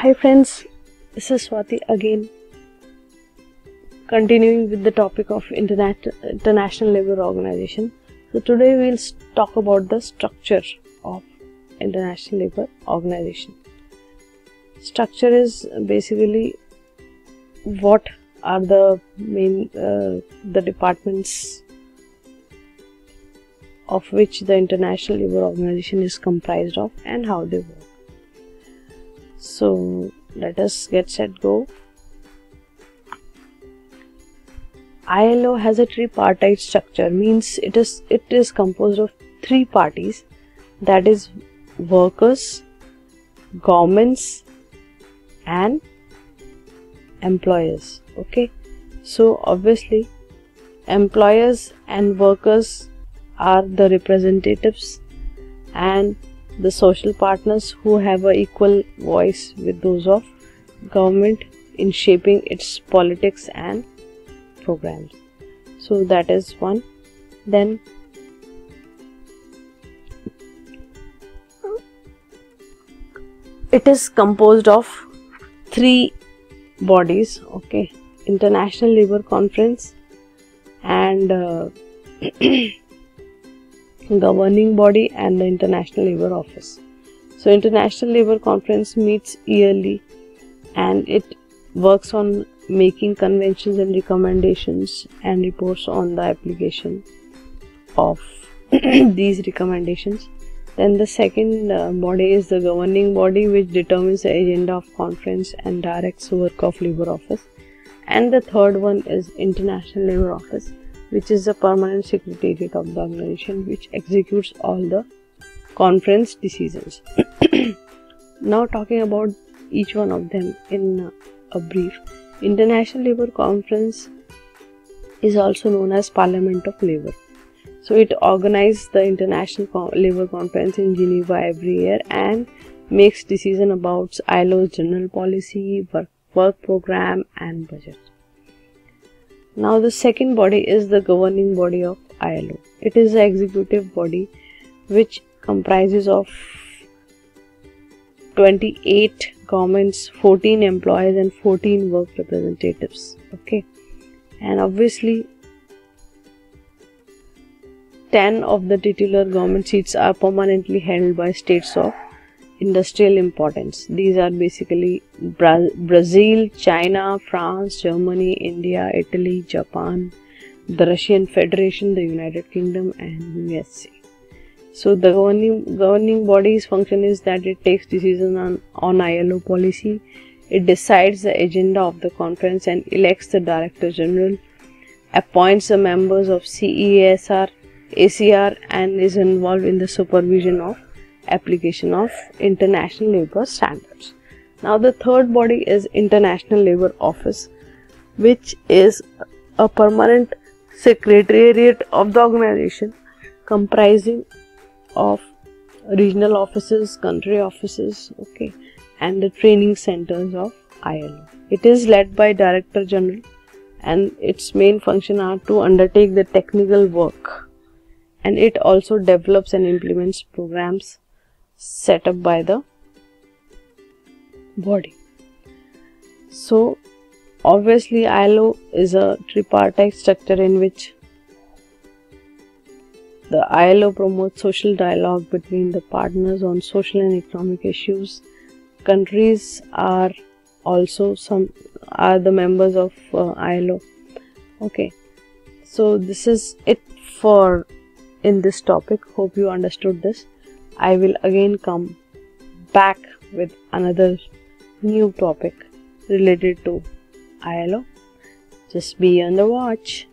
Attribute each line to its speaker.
Speaker 1: Hi friends, this is Swati again. Continuing with the topic of Interna- International Labour Organization. So today we'll talk about the structure of International Labour Organization. Structure is basically what are the main uh, the departments of which the International Labour Organization is comprised of and how they work. So let us get set go. ILO has a tripartite structure means it is it is composed of three parties that is workers, governments and employers okay so obviously employers and workers are the representatives and the social partners who have a equal voice with those of government in shaping its politics and programs. So that is one. Then it is composed of three bodies okay? International labor conference and uh, governing body and the international labor office. So international labor conference meets yearly and it works on making conventions and recommendations and reports on the application of these recommendations. Then the second uh, body is the governing body which determines the agenda of conference and directs work of labor office. And the third one is international labor office which is the permanent secretariat of the organization which executes all the conference decisions. Now talking about each one of them in uh, a brief. International labor conference is also known as parliament of labor so it organizes the International Labour Conference in Geneva every year and makes decision about ILO's general policy, work, work program and budget. Now the second body is the governing body of ILO. It is the executive body which comprises of 28 governments, 14 employees and 14 work representatives. Okay. And obviously 10 of the titular government seats are permanently held by states of industrial importance. These are basically Bra Brazil, China, France, Germany, India, Italy, Japan, the Russian Federation, the United Kingdom, and USA. So the governing governing body's function is that it takes decisions on, on ILO policy, it decides the agenda of the conference and elects the Director General, appoints the members of CESR ACR and is involved in the supervision of application of international labor standards. Now the third body is International Labor Office which is a permanent secretariat of the organization comprising of regional offices, country offices, okay, and the training centers of ILO. It is led by Director General and its main function are to undertake the technical work and it also develops and implements programs set up by the body. So, obviously, ILO is a tripartite structure in which the ILO promotes social dialogue between the partners on social and economic issues. Countries are also some are the members of uh, ILO. Okay, so this is it for in this topic. Hope you understood this. I will again come back with another new topic related to ILO. Just be on the watch.